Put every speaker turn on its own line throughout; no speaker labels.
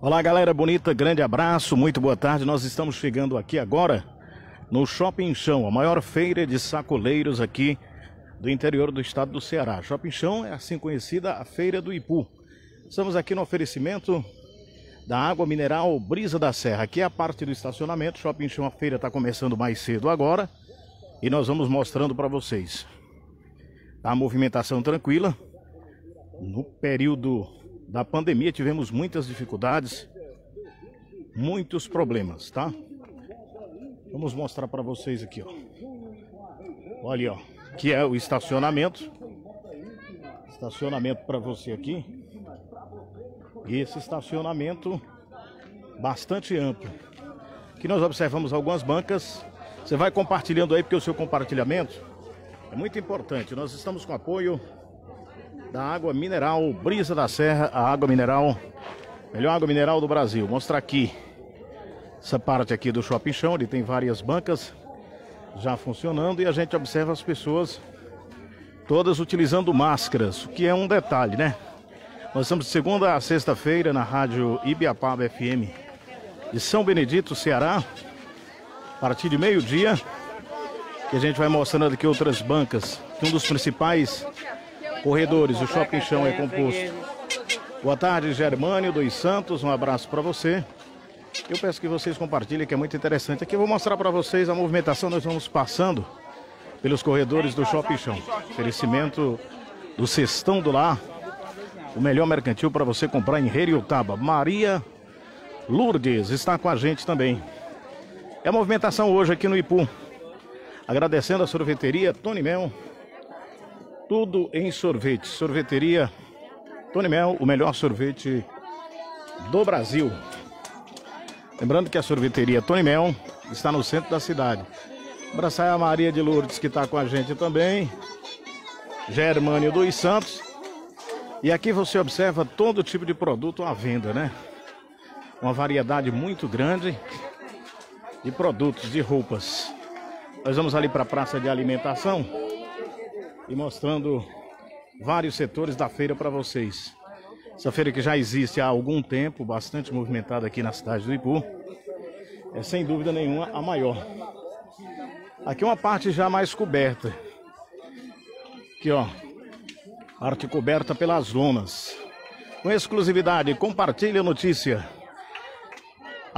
Olá, galera bonita, grande abraço, muito boa tarde. Nós estamos chegando aqui agora no Shopping Chão, a maior feira de sacoleiros aqui do interior do estado do Ceará. Shopping Chão é assim conhecida a Feira do Ipu. Estamos aqui no oferecimento da água mineral Brisa da Serra. Aqui é a parte do estacionamento. Shopping Chão, a feira está começando mais cedo agora e nós vamos mostrando para vocês. A movimentação tranquila. No período da pandemia tivemos muitas dificuldades, muitos problemas, tá? Vamos mostrar para vocês aqui, ó. Olha, ó, que é o estacionamento. Estacionamento para você aqui. E esse estacionamento bastante amplo. Aqui nós observamos algumas bancas. Você vai compartilhando aí porque o seu compartilhamento é muito importante. Nós estamos com apoio da água mineral Brisa da Serra, a água mineral, melhor água mineral do Brasil. Mostrar aqui essa parte aqui do shopping chão, ele tem várias bancas já funcionando e a gente observa as pessoas todas utilizando máscaras, o que é um detalhe, né? Nós estamos de segunda a sexta-feira na rádio Ibiapaba FM de São Benedito, Ceará, a partir de meio-dia, que a gente vai mostrando aqui outras bancas, que um dos principais corredores, o Shopping Chão é composto. Boa tarde, Germânio dos Santos, um abraço para você. Eu peço que vocês compartilhem, que é muito interessante. Aqui eu vou mostrar para vocês a movimentação, nós vamos passando pelos corredores do Shopping Chão. Oferecimento do Cestão do Lar, o melhor mercantil para você comprar em Heriotaba. Maria Lourdes está com a gente também. É a movimentação hoje aqui no Ipu. Agradecendo a sorveteria Tony Mel, tudo em sorvete. Sorveteria Tony Mel, o melhor sorvete do Brasil. Lembrando que a sorveteria Tony Mel está no centro da cidade. Abraçar a Maria de Lourdes que está com a gente também. Germânio dos Santos. E aqui você observa todo tipo de produto à venda, né? Uma variedade muito grande de produtos, de roupas. Nós vamos ali para a praça de alimentação e mostrando vários setores da feira para vocês. Essa feira que já existe há algum tempo, bastante movimentada aqui na cidade do Ipu, é sem dúvida nenhuma a maior. Aqui uma parte já mais coberta. Aqui ó, parte coberta pelas lonas. Com exclusividade, compartilhe a notícia.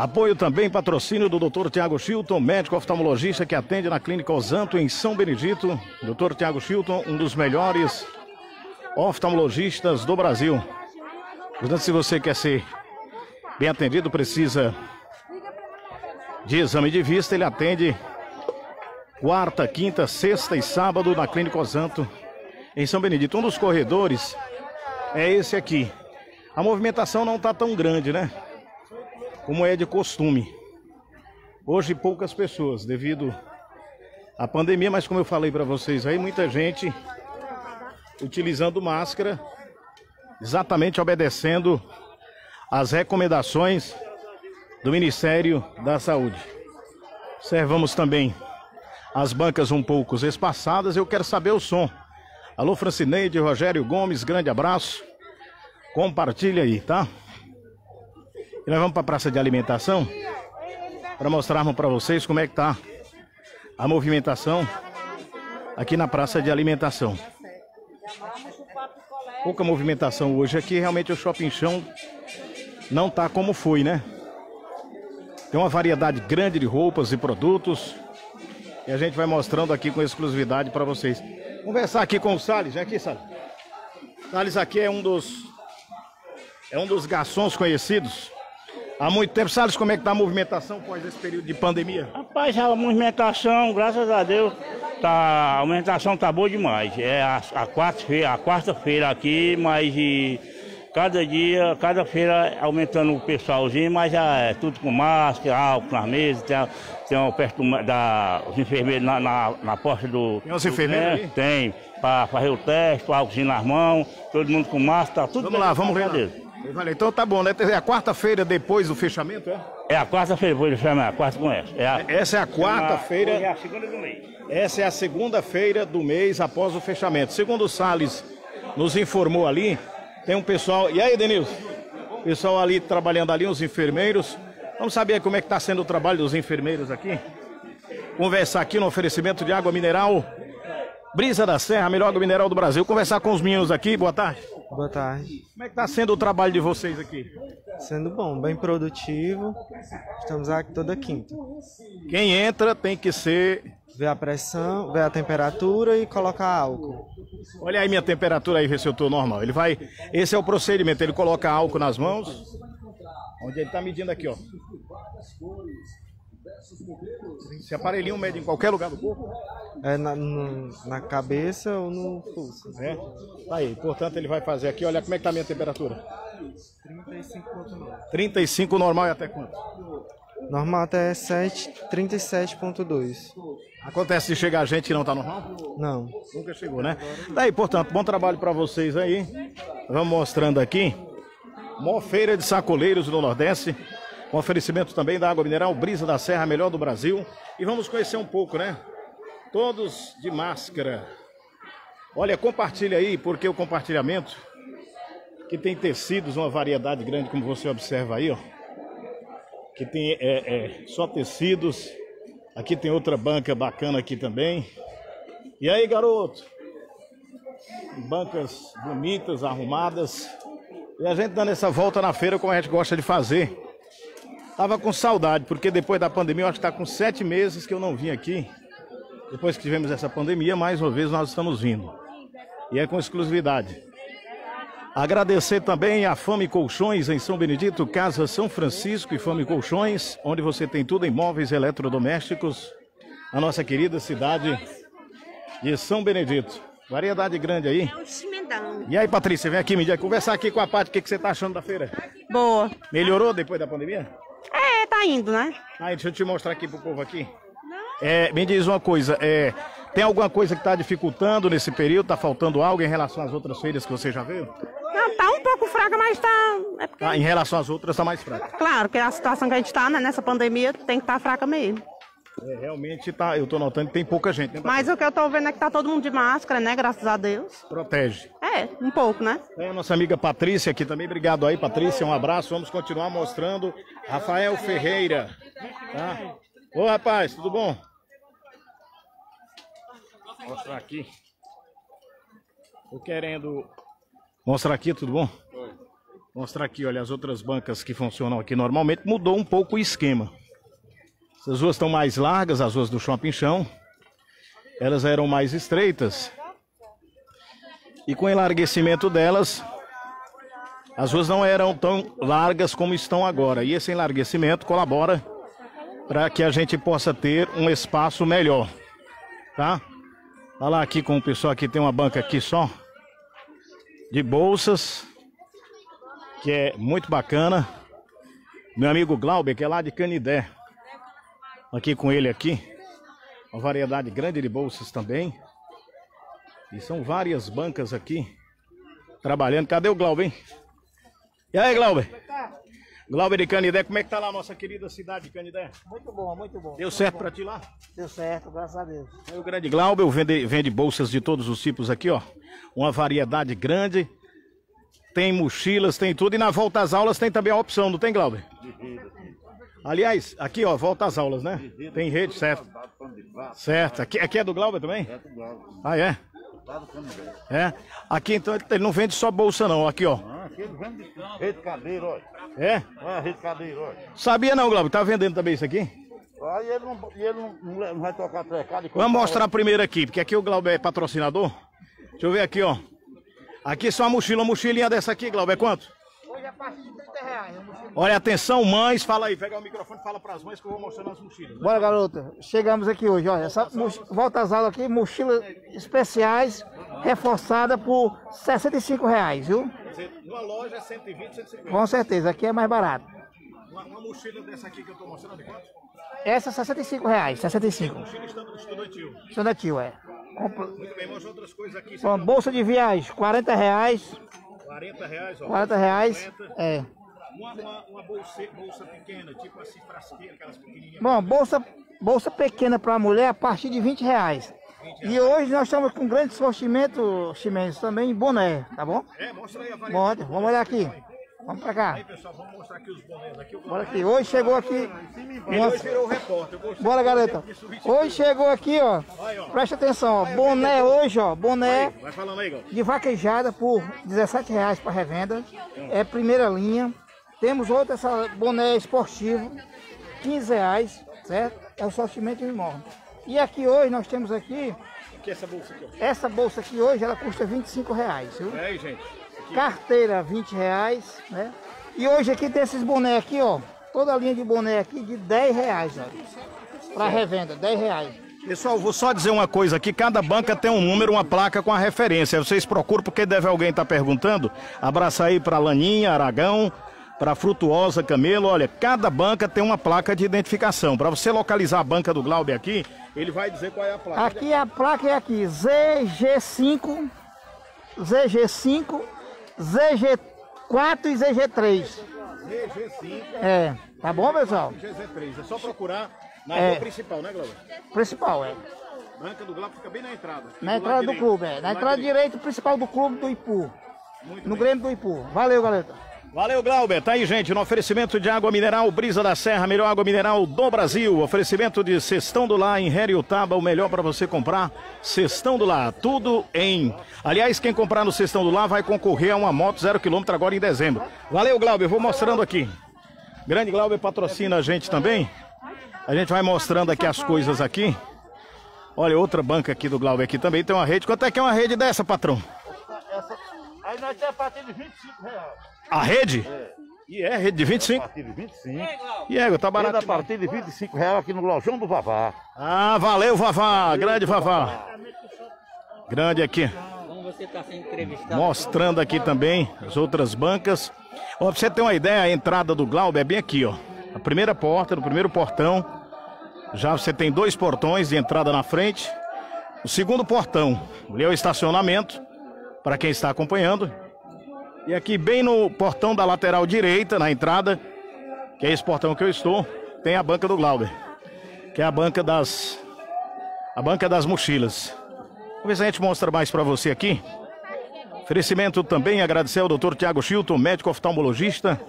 Apoio também, patrocínio do Dr. Tiago Chilton, médico oftalmologista que atende na Clínica Osanto em São Benedito. Dr. Tiago Chilton, um dos melhores oftalmologistas do Brasil. Portanto, se você quer ser bem atendido, precisa de exame de vista, ele atende quarta, quinta, sexta e sábado na Clínica Osanto em São Benedito. Um dos corredores é esse aqui. A movimentação não está tão grande, né? Como é de costume. Hoje poucas pessoas devido à pandemia, mas como eu falei para vocês aí, muita gente utilizando máscara, exatamente obedecendo às recomendações do Ministério da Saúde. Observamos também as bancas um pouco espaçadas. Eu quero saber o som. Alô, Francineide, Rogério Gomes, grande abraço. Compartilha aí, tá? Nós vamos para a praça de alimentação para mostrarmos para vocês como é que tá a movimentação aqui na praça de alimentação. Pouca movimentação hoje aqui, realmente o shopping chão não tá como foi, né? Tem uma variedade grande de roupas e produtos. E a gente vai mostrando aqui com exclusividade para vocês. Conversar aqui com o Salles, vem aqui, Salles. Salles aqui é um dos é um dos garçons conhecidos há muito tempo. Sabe como é que está a movimentação após esse período de pandemia?
Rapaz, a movimentação, graças a Deus, tá, a movimentação tá boa demais. É a, a quarta-feira, a quarta-feira aqui, mas de, cada dia, cada feira aumentando o pessoalzinho, mas já é tudo com máscara, álcool nas mesas, tem, tem perto da, os enfermeiros na, na, na porta do.
Tem os enfermeiros?
Né? Tem, para fazer o teste, o álcoolzinho nas mãos, todo mundo com máscara, tá tudo
Vamos lá, vamos ver. Valeu, então tá bom, né? É a quarta-feira depois do fechamento, é?
É a quarta-feira depois do fechamento, a quarta com essa. É a...
Essa é a quarta-feira.
É a segunda do mês.
Essa é a segunda-feira do mês após o fechamento. Segundo o Salles nos informou ali, tem um pessoal. E aí, Denilson? Pessoal ali trabalhando ali, os enfermeiros. Vamos saber como é que está sendo o trabalho dos enfermeiros aqui. Conversar aqui no oferecimento de água mineral. Brisa da Serra, melhor água mineral do Brasil. Conversar com os meninos aqui. Boa tarde.
Boa tarde.
Como é que está sendo o trabalho de vocês aqui?
Sendo bom, bem produtivo. Estamos aqui toda quinta.
Quem entra tem que ser.
Ver a pressão, ver a temperatura e colocar álcool.
Olha aí minha temperatura aí, ver se eu estou normal. Ele vai. Esse é o procedimento. Ele coloca álcool nas mãos. Onde ele está medindo aqui, ó. Esse aparelhinho mede em qualquer lugar do corpo.
É na, no- na cabeça ou no pulso.
É. Tá aí. Portanto, ele vai fazer aqui. Olha como é que tá a minha temperatura.
35.9.
35 normal e até quanto?
Normal até 7, 37.2.
Acontece de chegar gente que não tá normal?
Não.
Nunca chegou, né? Daí, portanto, bom trabalho para vocês aí. Vamos mostrando aqui. Mó feira de sacoleiros do Nordeste. Com oferecimento também da água mineral Brisa da Serra, melhor do Brasil. E vamos conhecer um pouco, né? Todos de máscara. Olha, compartilha aí, porque o compartilhamento, que tem tecidos, uma variedade grande, como você observa aí, ó. Que tem é, é, só tecidos. Aqui tem outra banca bacana aqui também. E aí, garoto? Bancas bonitas, arrumadas. E a gente dando essa volta na feira como a gente gosta de fazer. Tava com saudade, porque depois da pandemia, eu acho que tá com sete meses que eu não vim aqui. Depois que tivemos essa pandemia, mais uma vez nós estamos vindo. E é com exclusividade. Agradecer também a Fame Colchões em São Benedito, Casa São Francisco e Fame Colchões, onde você tem tudo em móveis eletrodomésticos. A nossa querida cidade de São Benedito. Variedade grande aí.
É.
E aí, Patrícia, vem aqui me conversar aqui com a Paty, o que, que você tá achando da feira?
Boa.
Melhorou depois da pandemia?
É, tá indo, né?
Aí, deixa eu te mostrar aqui pro povo aqui. É, me diz uma coisa, é, tem alguma coisa que está dificultando nesse período? Tá faltando algo em relação às outras feiras que você já viu?
Não, tá um pouco fraca, mas tá. É porque,
Tá, em relação às outras, tá mais fraca.
claro, que a situação que a gente tá, né, nessa pandemia, tem que estar tá fraca mesmo.
É, realmente tá, eu tô notando que tem pouca gente, né?
Mas o que eu tô vendo é que tá todo mundo de máscara, né? Graças a Deus.
Protege.
É, um pouco, né?
Tem a nossa amiga Patrícia aqui também. Obrigado aí, Patrícia. Um abraço. Vamos continuar mostrando. Rafael Ferreira. Tá? Ô, rapaz, tudo bom? Mostrar aqui. Tô querendo mostrar aqui, tudo bom? Mostrar aqui, olha, as outras bancas que funcionam aqui normalmente. Mudou um pouco o esquema. Essas ruas estão mais largas, as ruas do Shopping Chão. Elas eram mais estreitas. E com o enlarguecimento delas, as ruas não eram tão largas como estão agora. E esse enlarguecimento colabora para que a gente possa ter um espaço melhor. Tá? Olha lá aqui com o pessoal aqui, tem uma banca aqui só. De bolsas. Que é muito bacana. Meu amigo Glauber, que é lá de Canidé. Aqui com ele aqui. Uma variedade grande de bolsas também. E são várias bancas aqui trabalhando. Cadê o Glauber, hein? E aí, Glauber? Glauber de Canidé, como é que tá lá a nossa querida cidade de Canidé?
Muito bom, muito bom.
Deu certo pra ti lá?
Deu certo, graças a Deus.
Aí o grande Glauber vende, vende bolsas de todos os tipos aqui, ó. Uma variedade grande. Tem mochilas, tem tudo. E na volta às aulas tem também a opção, não tem, Glauber? Aliás, aqui, ó, volta às aulas, né? Tem rede, certo? Certo. Aqui, aqui é do Glauber também? Ah, é? É. Aqui então ele não vende só bolsa não, aqui ó.
Ele vende rede cadeira, olha.
É?
Olha a rede cadeira, olha.
Sabia não, Glauber? Tá vendendo também isso aqui?
Aí ele não, e ele não, não vai tocar trecado.
Vamos mostrar primeiro aqui, porque aqui o Glauber é patrocinador. Deixa eu ver aqui, ó. Aqui só uma mochila, uma mochilinha dessa aqui, Glauber, é quanto?
Hoje é a partir de 30 reais.
Olha, atenção, mães, fala aí, pega o microfone e fala pras mães que eu vou mostrando as mochilas.
Bora, garota. Chegamos aqui hoje, olha. Essa moch- volta às aulas aqui, mochilas especiais, reforçada por 65 reais, viu?
Quer dizer, numa loja é 120, 150.
Com certeza, aqui é mais barato.
Uma, uma mochila dessa aqui que eu tô mostrando, é quanto?
Essa 65 reais, 65.
Mochila estu- estudantil.
Estudantil, é. Compra-
Muito bem, mostra outras coisas aqui.
Bom, bolsa de viagem, 40 reais.
40 reais, ó.
40 reais.
50.
É.
Uma, uma, uma bolsa, bolsa pequena, tipo assim, frasqueira, aquelas pequenininhas.
Bom, bolsa, bolsa pequena para mulher a partir de 20 reais. E hoje nós estamos com um grande sortimento, Chimenez, também em boné, tá bom?
É, mostra aí a variedade.
Bora, vamos olhar aqui. Vamos pra cá.
Aí, pessoal, vamos mostrar aqui os bonés aqui. O
Bora aqui. Hoje chegou aqui.
Ele hoje virou o repórter.
Bora, garota. Hoje chegou aqui, ó. Presta atenção, ó. Boné hoje, ó. Boné
Vai aí,
de vaquejada por 17 reais para revenda. É primeira linha. Temos outra, essa boné esportivo, 15 reais, certo? É o sortimento de morro. E aqui hoje nós temos aqui,
Aqui essa bolsa aqui, ó.
essa bolsa aqui hoje, ela custa 25 reais, viu?
É aí, gente.
Carteira 20 reais, né? E hoje aqui tem esses boné aqui, ó. Toda a linha de boné aqui de 10 reais, ó. Para revenda, 10 reais.
Pessoal, vou só dizer uma coisa aqui, cada banca tem um número, uma placa com a referência. Vocês procuram porque deve alguém estar perguntando. Abraço aí para Laninha, Aragão, para Frutuosa, Camelo. Olha, cada banca tem uma placa de identificação. Para você localizar a banca do Glauber aqui, ele vai dizer qual é a placa.
Aqui a placa é aqui, ZG5, ZG5, ZG4 e ZG3.
GG5,
É, tá bom, pessoal?
GZ3. É só procurar na
É.
rua principal, né, Glauber?
Principal, é.
Banca do Glauber fica bem na entrada.
Na entrada do clube, é. Na entrada direita principal do clube do Ipu. No Grêmio do Ipu. Valeu, galera.
Valeu, Glauber. Tá aí, gente, no oferecimento de água mineral Brisa da Serra, melhor água mineral do Brasil. Oferecimento de Cestão do Lar em Heriotaba, o melhor para você comprar. Cestão do Lar, tudo em. Aliás, quem comprar no Cestão do Lar vai concorrer a uma moto zero quilômetro agora em dezembro. Valeu, Glauber. Vou mostrando aqui. Grande Glauber patrocina a gente também. A gente vai mostrando aqui as coisas aqui. Olha, outra banca aqui do Glauber aqui também tem uma rede. Quanto é que é uma rede dessa, patrão?
Aí nós temos a partir de 25 reais.
A rede? E é rede de
A
25.
partir de 25.
E é, tá barato.
Barato a partir de 25 reais aqui no Lojão do Vavá.
Ah, valeu, Vavá. Grande Vavá. Grande aqui.
Como você está sendo entrevistado?
Mostrando aqui também as outras bancas. Ó, pra você ter uma ideia, a entrada do Glauber é bem aqui, ó. A primeira porta, no primeiro portão. Já você tem dois portões de entrada na frente. O segundo portão, ali é o estacionamento, para quem está acompanhando. E aqui, bem no portão da lateral direita, na entrada, que é esse portão que eu estou, tem a banca do Glauber, que é a banca das. A banca das mochilas. Vamos ver se a gente mostra mais para você aqui. Oferecimento também agradecer ao Dr. Tiago Chilton, médico oftalmologista,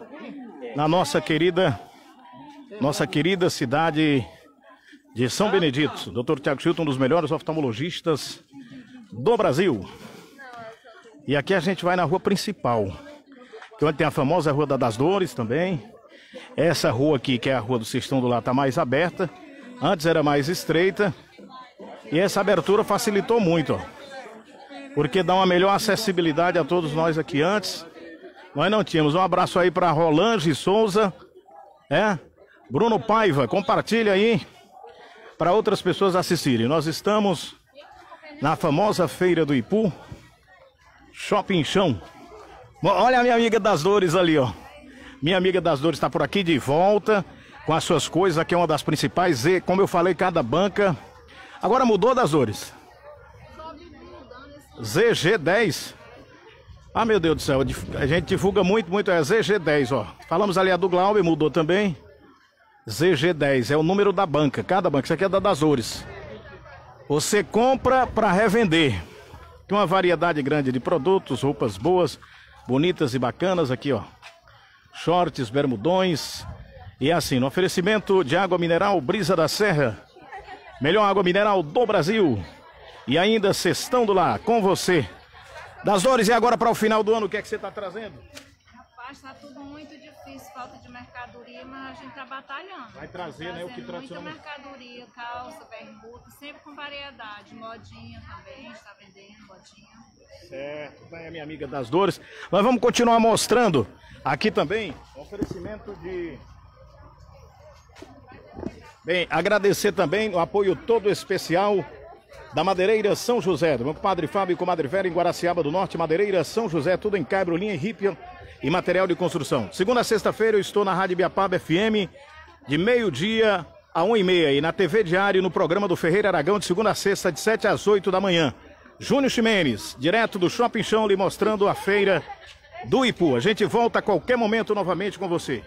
na nossa querida, nossa querida cidade de São Benedito. Dr. Tiago Chilton, um dos melhores oftalmologistas do Brasil. E aqui a gente vai na rua principal, que onde tem a famosa Rua da- das Dores também. Essa rua aqui, que é a Rua do Sistão do Lá, está mais aberta. Antes era mais estreita. E essa abertura facilitou muito, ó porque dá uma melhor acessibilidade a todos nós aqui antes. Nós não tínhamos. Um abraço aí para Rolange Souza, é? Bruno Paiva, compartilha aí para outras pessoas assistirem. Nós estamos na famosa feira do Ipu, Shopping Chão. Olha a minha amiga das dores ali, ó. Minha amiga das dores está por aqui de volta com as suas coisas. Aqui é uma das principais. E, como eu falei, cada banca. Agora mudou das dores. ZG10. Ah, meu Deus do céu, a gente divulga muito, muito, é ZG10, ó. Falamos ali a do Glauber, mudou também. ZG10 é o número da banca, cada banca, isso aqui é da Dazores. Você compra para revender. Tem uma variedade grande de produtos, roupas boas, bonitas e bacanas aqui, ó. Shorts, bermudões. E assim, no oferecimento de água mineral Brisa da Serra. Melhor água mineral do Brasil. E ainda Cestão do Lar, com você. Das Dores, e agora para o final do ano, o que é que você está trazendo?
Rapaz, está tudo muito difícil, falta de mercadoria, mas a gente está batalhando.
Vai trazer, né, o que
Trazendo Muita
tradicionalmente-
mercadoria, calça, bermuda, sempre com variedade. Modinha também, está vendendo modinha.
Certo, tá aí a minha amiga das Dores. Mas vamos continuar mostrando aqui também oferecimento de. Bem, agradecer também o apoio todo especial da Madeireira São José, do meu padre Fábio e comadre Vera em Guaraciaba do Norte, Madeireira São José, tudo em caibro, linha e rípia e material de construção. Segunda a sexta-feira eu estou na Rádio Biapaba FM, de meio-dia a uma e meia, e na TV Diário, no programa do Ferreira Aragão, de segunda a sexta, de sete às oito da manhã. Júnior Ximenes, direto do Shopping Chão, lhe mostrando a feira do Ipu. A gente volta a qualquer momento novamente com você.